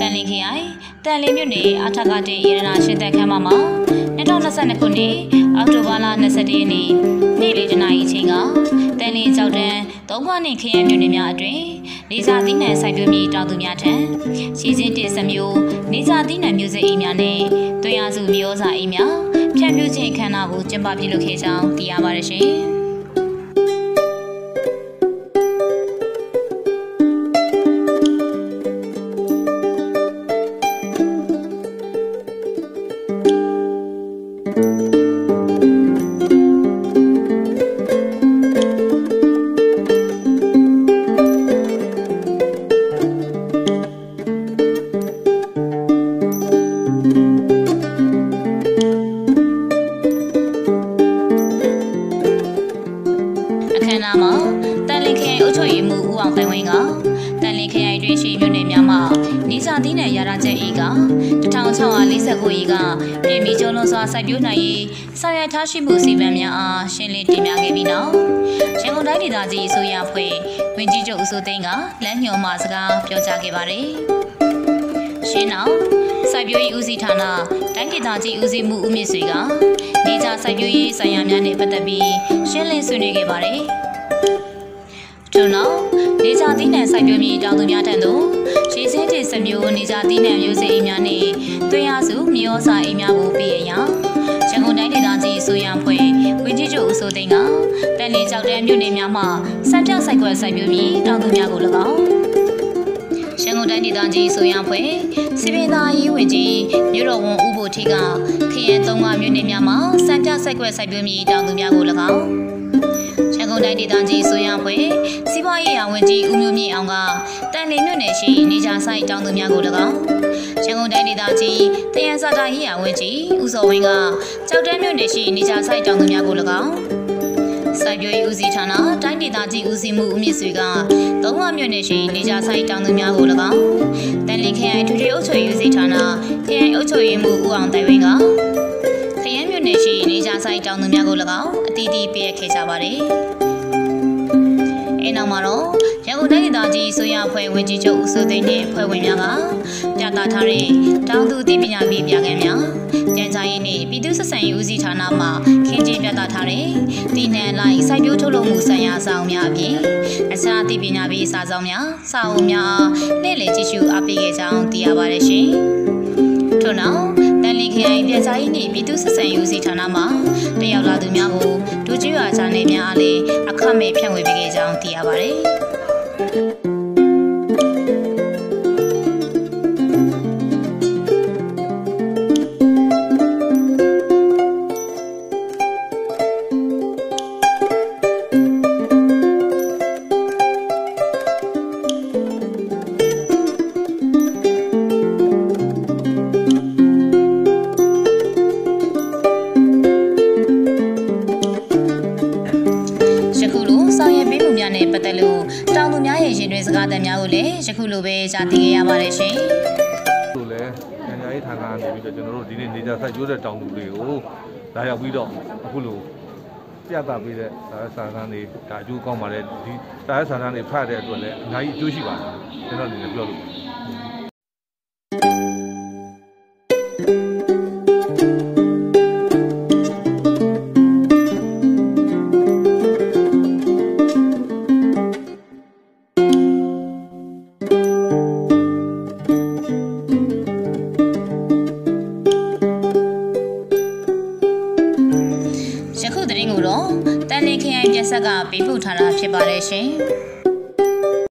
တန်လင်းခရိုင်တန်လင်းမြို့နယ်အထက်ကတဲ့ရတနာရှင်သက်ခမ်းမမှာ2022ခုနှစ်အောက်တိုဘာလ22ရက်နေ့နေ့လယ်တနာရီချိန်ကတန်လင်းကြောက်တန်းသုံးခွနဲ့ခရိုင်မြို့နယ်များအတွင်နေစာသီးနှံစိုက်ပျိုးမြေတောင်သူများထံရှည်စင်းတင်စမျိုးနေစာသီးနှံမျိုးစိအိမ်များနဲ့တွင်ရစုမျိုးစာအိမ်များဖြန့်ဖြူးခြင်းအခမ်းအနားကိုကျင်းပပြုလုပ်ခဲ့ကြောင်းသိရပါတယ်ရှင်။ မ်းအနားမှာတန်လင်းခရိုင်အုပ်ချုပ်ရေးမှူးဦးအောင်တိုင်ဝင်းကတန်လင်းခရိုင်တွင်ရှိမြို့နယ်များမှာနေစာသီးနယ်ရတာချက်အေးက1649အေးကပြည်မီကျုံလုံးစွာစိုက်ပျိုးနိုင်ရေးဆောင်ရွက်ထားရှိမှုစီမံများအားရှင်းလင်းတင်ပြခဲ့ပြီးနောက်ရန်ကုန်တိုင်းဒေသကြီးအစိုးရဖွဲ့ဝင်ကြီးချုပ်ဦးစိုးသိန်းကလမ်းညွှန်မှစကားပြောကြားခဲ့ပါတယ်။ရှင်းနောက်စိုက်ပျိုးရေးဦးစီးဌာနတိုင်းဒေသကြီးဦးစီးမှုဦးမြင့်ဆွေကနေကြစိုက်ပျိုးရေးဆိုင်ရာများနဲ့ပတ်သက်ပြီးရှင်းလင်းဆွေးနွေးခဲ့ပါတယ်။ ထို့နောက်နေကြသီးနှံစိုက်ပျိုးမြေတောင်သူများထံသို့ရေစင်းတေစမျိုးနေကြသီးနှံမျိုးစိအိမ်များနဲ့တွင်ရစုမြေဩစာအိမ်များကိုပေးရန်ရန်ကုန်တိုင်းဒေသကြီးအစိုးရဖွဲ့ဝင်းကြီးချုပ်ဦးစိုးသိန်းကတန်လီကြောက်တဲ့မြို့နယ်များမှာစံပြစိုက်ခွက်စိုက်ပျိုးမြေတောင်သူများကို၎င်းရန်ကုန်တိုင်းဒေသကြီးဆိုရဖွဲ့စီပင်သာရေးဝင်ကြီးမြို့တော်ဝန်ဦးဘိုထီကခရင်သုံးပါမြို့နယ်များမှာစံပြစိုက်ခွက်စိုက်ပျိုးမြေတောင်သူများကို၎င်းရန် ကုန်တိုင်းဒေသကြီးဆိုရဖွဲ့စီးပွားရေးရာဝန်ကြီးဦးမျိုးမြင့်အောင်ကတန်လီမြို့နယ်ရှိနေကြဆိုင်တောင်သူများကို၎င်းရန်ကုန်တိုင်းဒေသကြီးတယန်စာတာရေးရာဝန်ကြီးဦးစောဝင်းကကြောက်တဲမြို့နယ်ရှိနေကြဆိုင်တောင်သူများကို၎င်းစိုက်ပျိုးရေးဦးစီးဌာနတိုင်းဒေသကြီးဦးစီးမှုဦးမြင့်ဆွေကသုံးဝမြို့နယ်ရှိနေကြဆိုင်တောင်သူများကို၎င်းတန်လင်းခရိုင်ထူထူအုပ်ချုပ်ရေးဦးစီးဌာနခရိုင်အုပ်ချုပ်ရေးမှုဦးအောင်တိုင်ဝင်းကခရမ်းမြို့နယ်ရှိနေကြဆိုင်တောင်သူများကို၎င်းအတီးတီးပေးရခဲ့ကြပါတယ် အဲနောက်မှာတော့ရန်ကုန်တိုင်းဒေသကြီးဆိုရဖွဲ့ဝင်ကြီးချုပ်ဦးစိုးသိန်းနဲ့ဖွဲ့ဝင်များကပြသထားတဲ့တောင်သူတည်ပညာပေးပြခန်းများကြံစားရေးနဲ့ပြည်သူ့ဆက်ဆံရေးဦးစီးဌာနမှခင်းကျင်းပြသထားတဲ့တည်နှံလိုက်စိုက်ပျိုးထုတ်လုပ်မှုဆိုင်ရာစာအုပ်များအပြင်အခြားတည်ပညာပေးစာဆောင်များစာအုပ်များနေ့လည်ကြည့်ရှုအားပေးခဲ့ကြောင်းသိရပါတယ်ရှင်။ထို့နောက်တန်လီခ ရိုင်ပြည်စာရေးနှင့်ပြည်သူ့ဆက်ဆံရေးဦးစီးဌာနမှတက်ရောက်လာသူများကိုဒူကျွာချာနယ်များအားလည်းအခမဲ့ဖြန့်ဝေပေးခဲ့ကြောင်းသိရပါတယ်။ မှုများနဲ့ပတ်သက်လို့တောင်သူများရဲ့ရင်တွင်စကားသံများကိုလည်းယခုလိုပဲကြားသိခဲ့ရပါတယ်ရှင်လို့လဲညညာရေးဌာနကနေပြီးတော့ကျွန်တော်တို့ဒီနေ့နေကြစိုက်ကျိုးတဲ့တောင်သူတွေကိုလာရောက်ပြီးတော့အခုလိုပြသပေးတဲ့စာရေးစာတမ်းတွေဒါအကျိုးကောင်းပါလေဒီစာရေးစာတမ်းတွေဖတ်တဲ့အတွက်လည်းအများကြီးအကျိုးရှိပါတယ်ကျွန်တော်အနေနဲ့ပြောလို့ တင်းကိုတော့တန်လင်းခရိုင်ပြက်ဆက်ကပေးပို့ထားတာဖြစ်ပါတယ်ရှင်